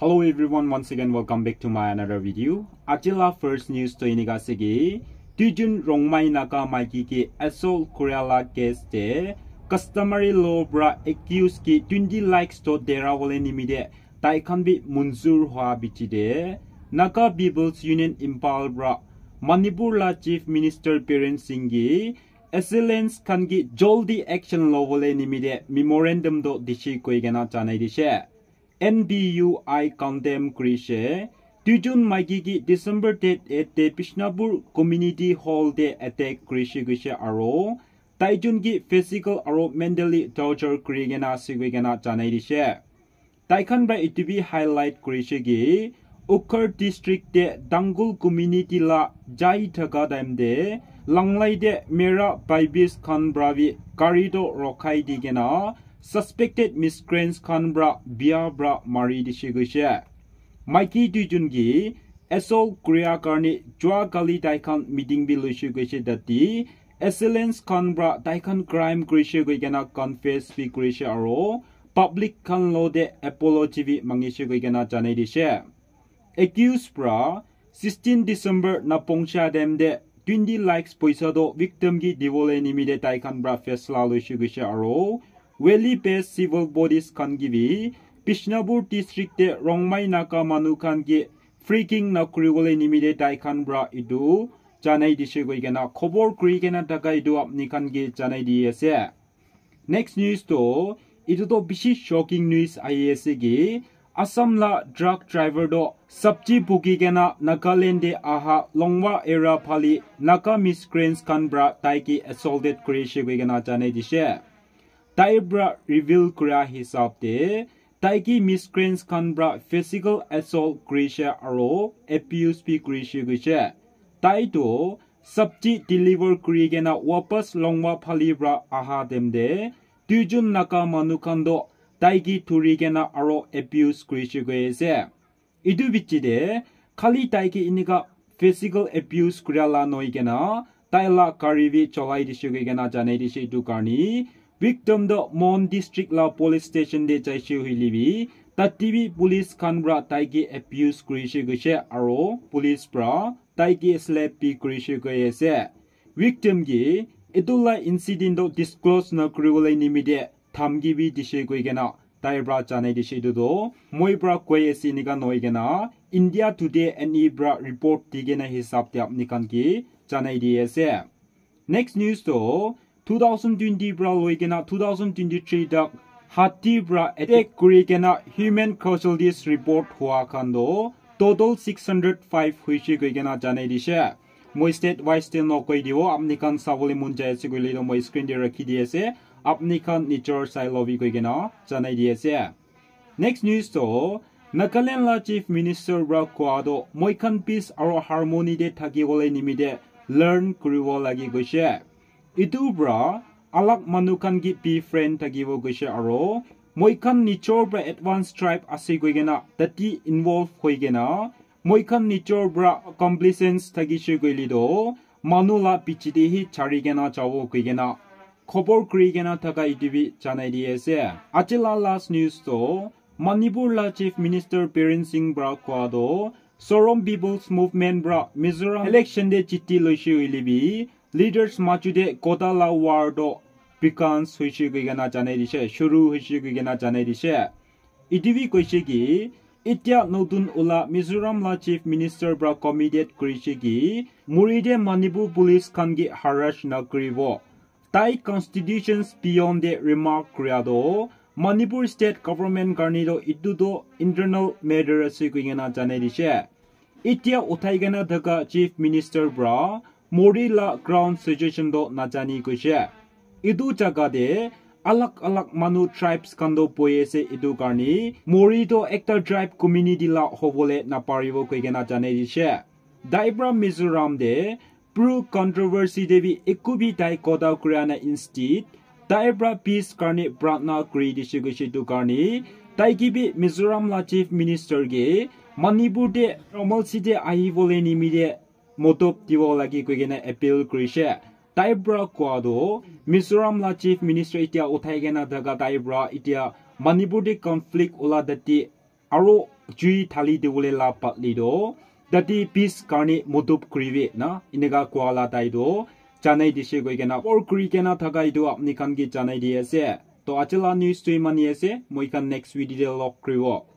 Hello everyone, once again welcome back to my another video. Agila first news to inigasigi. Dijun rongmai naka maikiki asol koreala case de customary law bra accused ki dundi likes to dera wale nimide taikan bi munzur hua bichi de naka people's union impal bra Manipur la chief minister Piren Singh excellence kan gi joldi action law wale memorandum do dishi koigena chanai dishe. NBUI condemn Grisha. Tujun Maigigi December date at the Pishnabur Community Hall de attack Grisha Grisha Aro. Taijun gi physical aro mentally torture Grigena Sigigena Janadisha. Taikan by it to be highlight Grisha gi. Ukur district de Dangul community la Jai Taga de. Langlai de Mira Bibis Kanbravi Karido Rokai Digena. suspected miscreants Canberra Biabra Mari Dishigisha. Mikey Dujungi, Esol Korea Garni Jwa Gali Daikan Meeting Bilushigisha Dati, Excellence Canberra Daikan Crime Grisha Gigana Confess B e Grisha Aro, Public Kan Lode Apology v Mangisha Gigana Janedisha. Accused Bra, 16 December Napongsha Demde 20 likes poisado victim gi divole nimi de taikan bra fesla l u shugisha aro 웰리베스 시벌 보디스 칸기비 비시나부 디스트릭트 롱마이 나카 마누 칸기 프리킹 나 크리골레 니미데 다이칸 브라 이두 জানাই দিছে গৈ কেনা খবৰ কৰি কেনা টাকা এইটো আপুনি খানকে জানাই দি আছে নেক্সট নিউজটো এইটোতো বেছি শ্বকিং নিউজ আহি আছে কি আসামলা ড্ৰাগ ড্ৰাইভাৰটো চব্জি পুকি কেনা নাগালেণ্ডে আহা লংবা এৰা ফালি নাগা মিছক্ৰেঞ্চ খান ব্ৰা তাইকে এছল্টেড কৰিছে গৈ কেনা জানাই দিছে tai bra reveal kura hisab te taiki miscreants kan bra physical assault krisha aro abuse pi krisha gisha tai to sabji deliver krigena wapas longwa phali bra aha demde tujun naka manukando taiki turigena aro abuse krisha gese idu bichi de khali taiki inika physical abuse kura la noigena taila karivi cholai dishu gena janai dishu du karni victim the mon district la police station de chai s h u hi libi ta tv police kanbra tai k i abuse kri shi gu she aro police b r a tai gi slap pi kri shi gu yese victim gi itula incident do disclose na kri wala ni mi de t a m gi bi di shi gu ge na tai bra cha n e di shi du do moi bra ko y e s i ni k a noi ge na india today and e bra report d i ge na h i s a p t i ap ni kan gi cha nei di y s e next news to h u g h 2020 브라우이게나 2023덕 하티브라 에텍 그리게나 휴먼 커셜디스 리포트 호아칸도 total 605 휘시 그이게나 자네디셰 মই state wise ষ্টেল নকৈ দিব আপুনি খান চাবলৈ মন যায় আছে কৈ লৈ মই স্ক্ৰীণ দি ৰাখি দি আছে আপুনি খান নিজৰ চাই লবি কৈ কিনে জনাই দি আছে নেক্সট নিউজটো নাগালেণ্ডৰ চিফ মিনিষ্টাৰ বা কোৱাডো মই খান পিছ আৰু হাৰমনিতে থাকিবলৈ নিমিতে লাৰ্ণ কৰিব লাগি গৈছে itubra alak manukan gi pi friend tagiwo gisha aro moikan nichor bra advanced tribe ase goigena tati involve hoigena moikan nichor bra complacence tagishu goilido manula pichide hi charigena chawo goigena khobor krigena thaka itibi janai di ase achila last news to manipur la chief minister pirin singh bra kwado sorom people's movement bra mizoram election de chitti loishu ilibi leaders majude kota la wardo pikan suichi gi gana jane di she shuru hichi gi gana jane di she itivi koishi gi itya nodun ula mizoram la chief minister bra committed krishi gi muride manipur police kan gi harash nagri wo tai constitutions beyond the remark kriado manipur state government garnido itudo internal matter asu gi gana jane di she itya uthai gana daga chief minister bra Morila ground situation do najani kuise idu jaga de alak alak manu tribes kando poi ase idu karni mori to ekta tribe community la hobole paribo koike na jane dise daibra mizoram de pro controversy devi ekubi dai koda kriana instead daibra peace karni pratna kuri dise kuise idu karni taikibi mizoram la chief minister ge manipur de normalcy de ahibole nimide মতুব দিব লাগি কৈ কিনে appeal কৰিছে তাইৰ পৰা কোৱাটো মিজোৰাম লা chief minister এতিয়া উঠাই কিনে থকা তাইৰ পৰা এতিয়া মণিপুৰী কনফ্লিক্ট ওলা দাঁতি আৰু জুই ঠালি দিবলৈ লাভ পালিতো দাঁতি পিছ কাৰণে মতুব কৰিবি না এনেকুৱা কোৱালা তাইতো জানাই দিছে গৈ কিনে অৰ কৰি কিনে থকা এইটো আপুনি কাণ কি জানাই দি আছে তো আজিলা নিউজটো ইমানেই আছে মই কাৰণ নেক্সট ভিডিঅ' লগ কৰিব